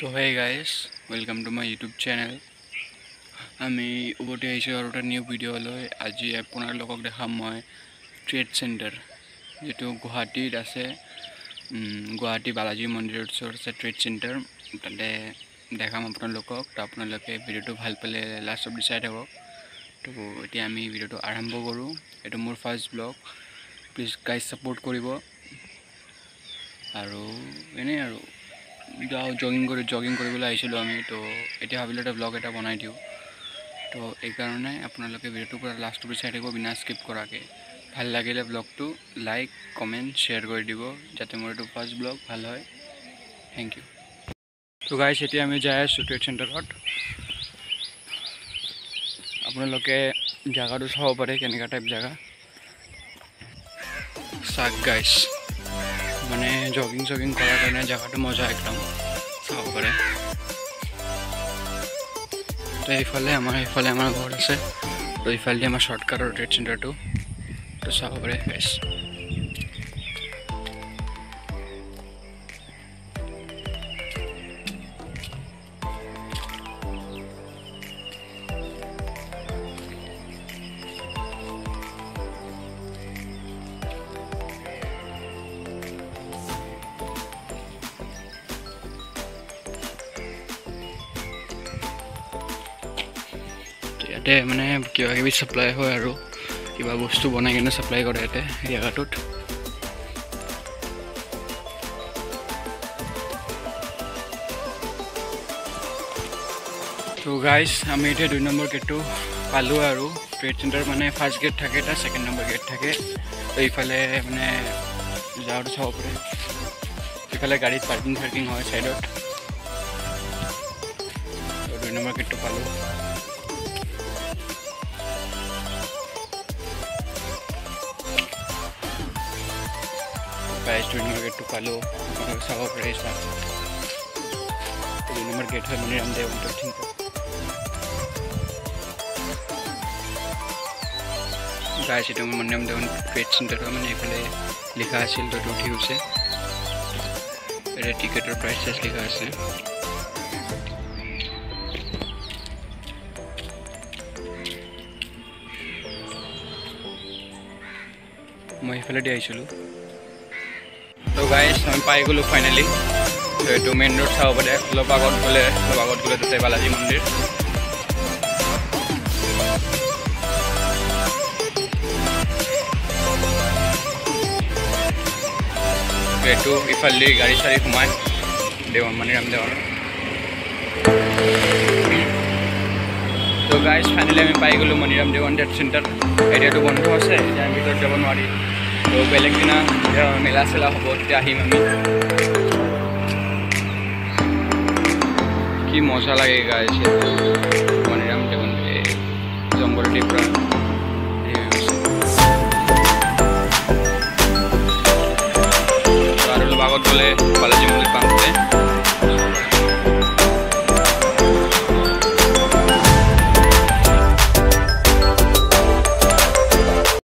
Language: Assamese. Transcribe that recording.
তো hey guys welcome to my YouTube channel আমি উভতি আহিছোঁ আৰু এটা নিউ ভিডিঅ'লৈ আজি আপোনালোকক দেখাম মই ট্ৰেড চেণ্টাৰ যিটো গুৱাহাটীত আছে। গুৱাহাটী বালাজী মন্দিৰৰ ওচৰত আছে ট্ৰেড চেণ্টাৰ তাতে দেখাম আপোনালোকক তো আপোনালোকে ভিডিঅ'টো ভাল পালে লাষ্ট অব্দি চাই থাকক। তো এতিয়া আমি ভিডিঅ'টো আৰম্ভ কৰোঁ। এইটো মোৰ first blog please guys support কৰিব। আৰু এনেই আৰু। যাওঁ জগিং কৰি জগিং কৰিবলৈ আহিছিলোঁ আমি। তো এতিয়া ভাবিলোঁ এটা ব্লগ এটা বনাই দিওঁ। তো এইকাৰণে আপোনালোকে ভিডিঅ'টো পূৰা লাষ্টটো চাই থাকিব বিনা স্কিপ কৰাকৈ ভাল লাগিলে ব্লগটো লাইক কমেণ্ট শ্বেয়াৰ কৰি দিব যাতে মোৰ এইটো ফাৰ্ষ্ট ব্লগ ভাল হয়। থেংক ইউ তো গাইছ এতিয়া আমি যাই আছোঁ ট্ৰেড চেণ্টাৰত আপোনালোকে জেগাটো চাব পাৰে কেনেকুৱা টাইপ জেগা চাক গাইছ মানে জগিং চগিং কৰাৰ কাৰণে জেগাটো মজা একদম চাব পাৰে। তো এইফালে আমাৰ এইফালে আমাৰ ঘৰ আছে। তো এইফালেদি আমাৰ শ্বৰ্টকাটৰ ট্ৰেড চেণ্টাৰটো তো চাব পাৰে ইয়াতে মানে কিবা কিবি ছাপ্লাই হয় আৰু কিবা বস্তু বনাই কিনে ছাপ্লাই কৰে ইয়াতে জেগাটোত তো গাইজ আমি এতিয়া দুই নম্বৰ গেটটো পালোঁ আৰু ট্ৰেড চেণ্টাৰ মানে ফাৰ্ষ্ট গেট থাকে এটা ছেকেণ্ড নম্বৰ গেট থাকে। তো এইফালে মানে যাওঁতে চাব পাৰে। এইফালে গাড়ীত পাৰ্কিং চাৰ্কিং হয় ছাইডত তো দুই নম্বৰ গেটটো পালোঁ। গাইজ দুই নম্বৰ গেটটো পালোঁ আপোনালোকে চাব পাৰে চাওক দুই নম্বৰ গেট হয় মণিৰাম দেৱ অন্তৰ্থিংক এইটো মণিৰাম দেৱ ট্ৰেড চেণ্টাৰ হয় মানে এইফালে লিখা আছিল তইটো উঠি গৈছে টিকেটৰ প্ৰাইচ চাইজ লিখা আছে মই সেইফালে দি আহিছিলোঁ তো গাইজ আমি পাই গ'লোঁ ফাইনেলি তো এইটো মেইন ৰোড চাব পাৰে। অলপ আগত গ'লে, অলপ আগত গ'লে তাতে বালাজী মন্দিৰ। এইটো ইফালেদি গাড়ী চাড়ী সোমাই। দেৱন মণিৰাম দেৱন তো গাইজ ফাইনেলি আমি পাই গ'লোঁ মণিৰাম দেৱন ডেট চেণ্টাৰ এৰিয়াটো বন্ধ আছে, এতিয়া আমি ভিতৰত যাব নোৱাৰি। আৰু বেলেগ দিনা মেলা চেলা হ'ব, তেতিয়া আহিম আমি। কি মজা লাগে গাইছে মানে আমি দেখুন পৰা পুরা আৰু লগত গ'লে